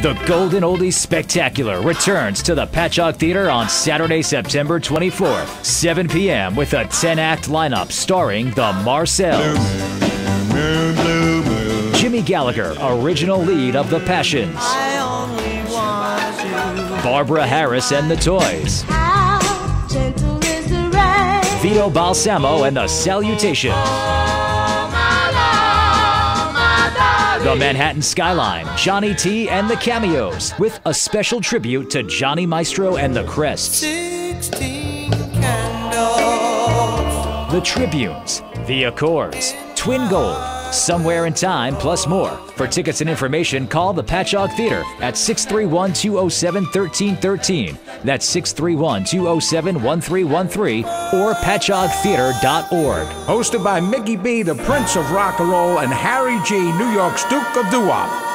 The Golden Oldies Spectacular returns to the Patchogue Theater on Saturday, September 24th, 7 p.m. with a 10 act lineup starring the Marcels. Jimmy Gallagher, original lead of The Passions. Barbara Harris and the Toys. Vito Balsamo and the Salutation. The Manhattan Skyline, Johnny T and the Cameos, with a special tribute to Johnny Maestro and the Crests. The Tribunes, The Accords, Twin Gold, Somewhere in Time, plus more. For tickets and information, call the Patchogue Theater at 631 207 1313. That's 631 207 1313 or patchoguetheater.org. Hosted by Mickey B., the Prince of Rock and Roll, and Harry G., New York's Duke of Doo-Wop.